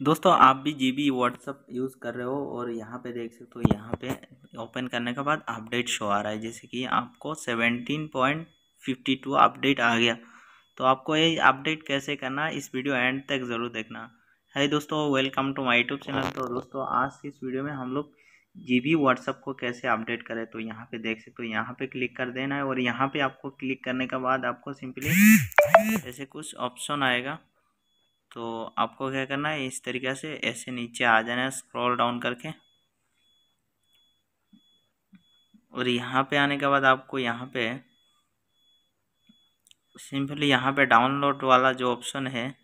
दोस्तों, आप भी जी बी व्हाट्सअप यूज़ कर रहे हो और यहाँ पे देख सकते हो, यहाँ पे ओपन करने के बाद अपडेट शो आ रहा है। जैसे कि आपको seventeen point fifty two update आ गया। तो आपको ये अपडेट कैसे करना इस वीडियो एंड तक ज़रूर देखना। है दोस्तों welcome to my YouTube channel तो दोस्तों, आज की इस वीडियो में हम लोग जी बी व्हाट्सअप को कैसे अपडेट करें तो यहाँ पे देख सकते हो, यहाँ पे क्लिक कर देना है और यहाँ पे आपको क्लिक करने के बाद आपको सिंपली ऐसे कुछ ऑप्शन आएगा। तो आपको क्या करना है, इस तरीके से ऐसे नीचे आ जाना है स्क्रॉल डाउन करके। और यहाँ पे आने के बाद आपको यहाँ पे सिंपली यहाँ पे डाउनलोड वाला जो ऑप्शन है,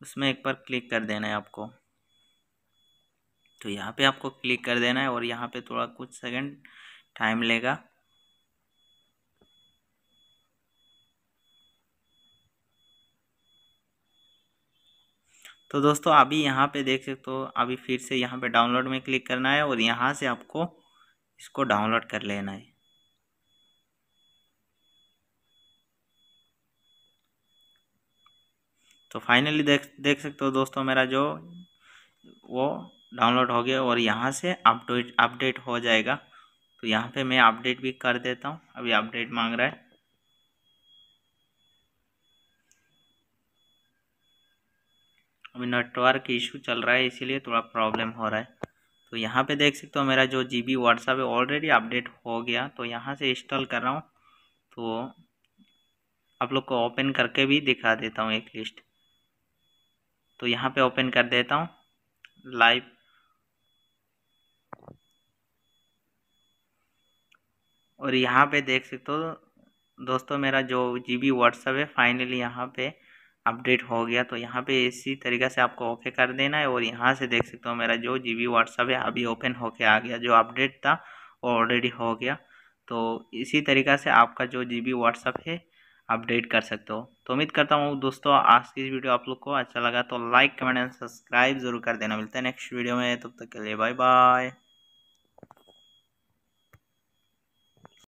उसमें एक बार क्लिक कर देना है आपको। तो यहाँ पे आपको क्लिक कर देना है और यहाँ पे थोड़ा कुछ सेकंड टाइम लेगा। तो दोस्तों, अभी यहाँ पे देख सकते हो, अभी फिर से यहाँ पे डाउनलोड में क्लिक करना है और यहाँ से आपको इसको डाउनलोड कर लेना है। तो फाइनली देख देख सकते हो दोस्तों, मेरा जो वो डाउनलोड हो गया और यहाँ से अपडेट अपडेट हो जाएगा। तो यहाँ पे मैं अपडेट भी कर देता हूँ। अभी अपडेट मांग रहा है। अभी नेटवर्क इशू चल रहा है, इसीलिए थोड़ा प्रॉब्लम हो रहा है। तो यहाँ पे देख सकते हो मेरा जो जी बी व्हाट्सअप है ऑलरेडी अपडेट हो गया। तो यहाँ से इंस्टॉल कर रहा हूँ। तो आप लोग को ओपन करके भी दिखा देता हूँ एक लिस्ट तो यहाँ पे ओपन कर देता हूँ। लाइव और यहाँ पे देख सकते हो, दोस्तों मेरा जो जी बी व्हाट्सअप है फाइनली यहाँ पे अपडेट हो गया तो यहाँ पे इसी तरीक़े से आपको ओके कर देना है और यहाँ से देख सकते हो मेरा जो जी बी व्हाट्सअप है, अभी ओपन होके आ गया, जो अपडेट था, वो ऑलरेडी हो गया। तो इसी तरीक़ा से आपका जो जी बी व्हाट्सअप है अपडेट कर सकते हो। तो उम्मीद करता हूँ दोस्तों, आज की वीडियो आप लोग को अच्छा लगा तो लाइक कमेंट एंड सब्सक्राइब ज़रूर कर देना। मिलता है नेक्स्ट वीडियो में, तब तक के लिए बाय बाय